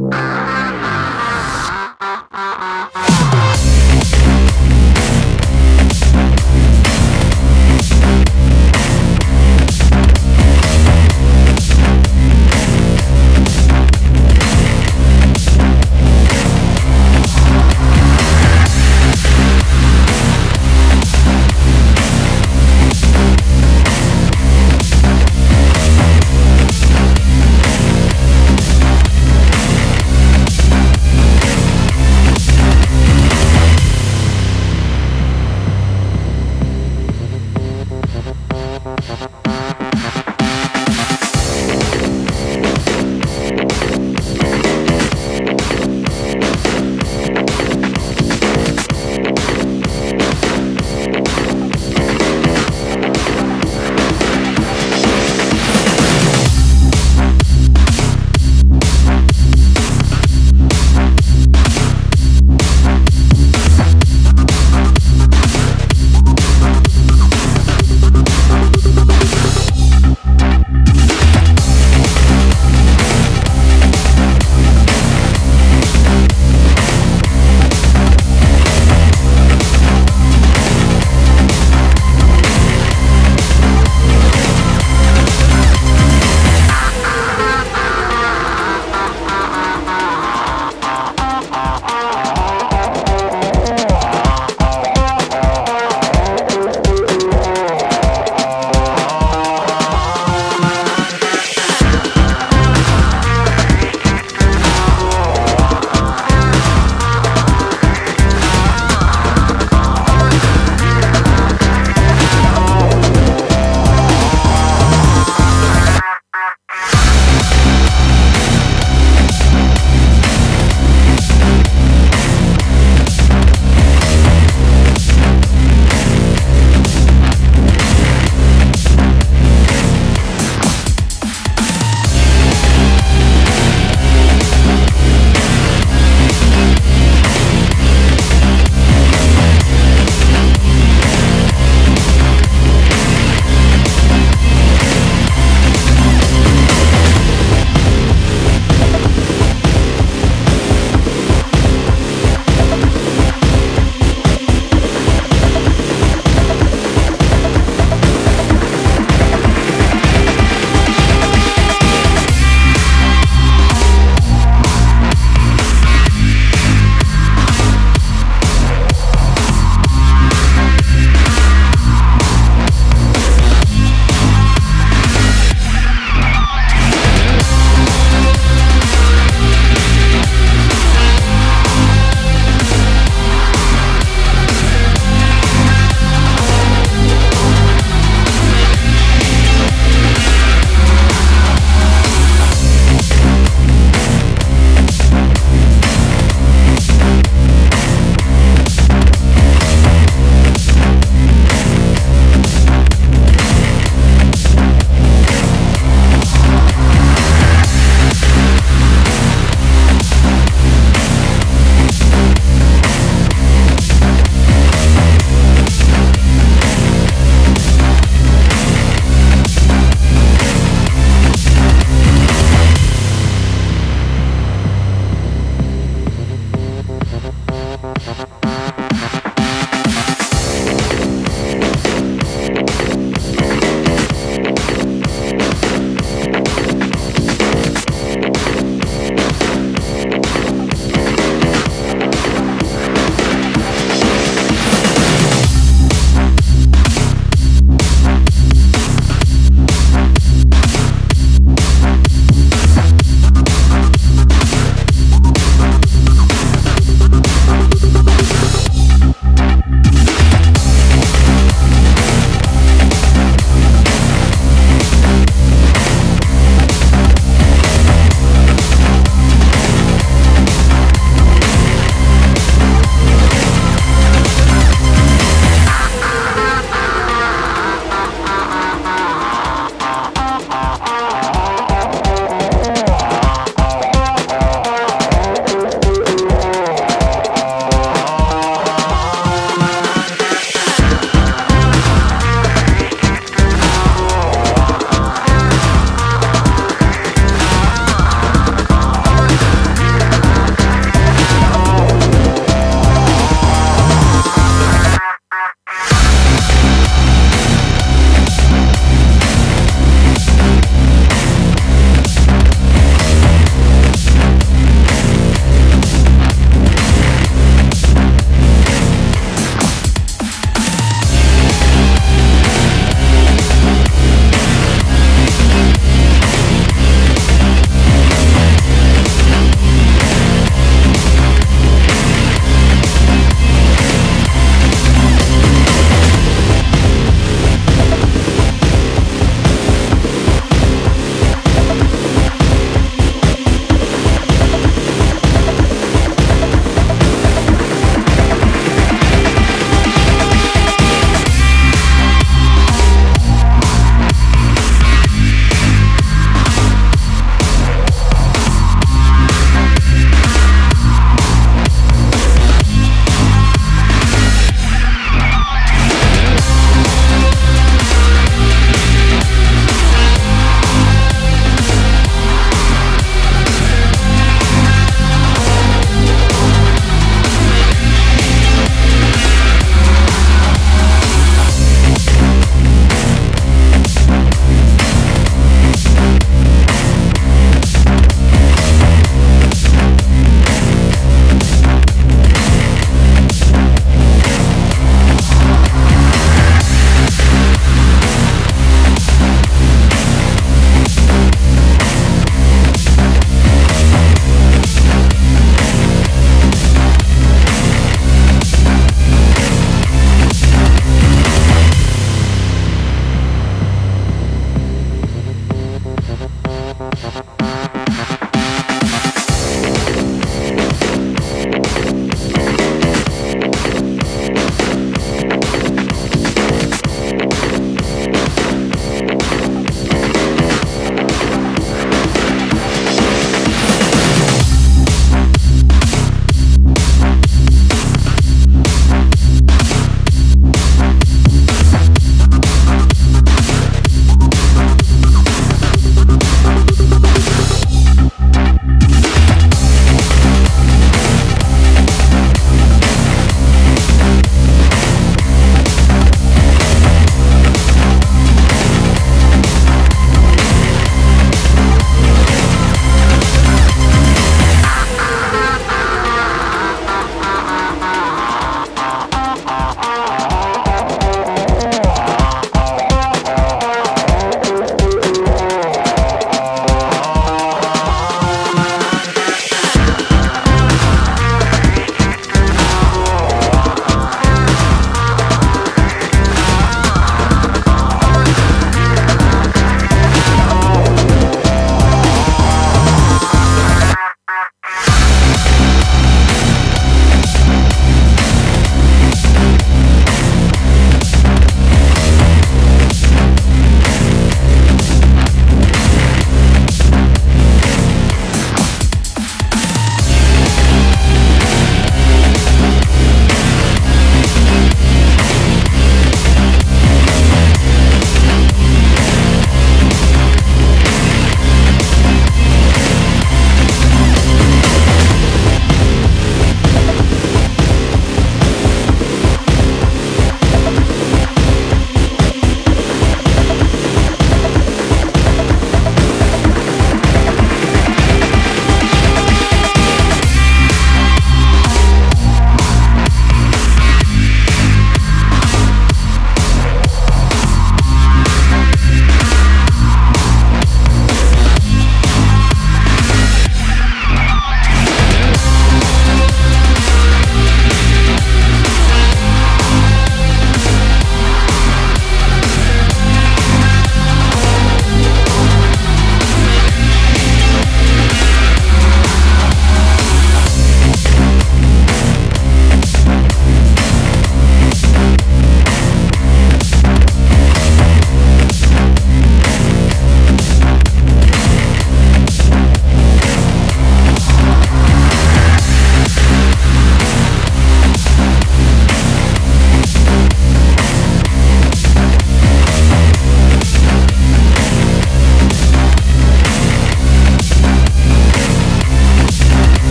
Bye.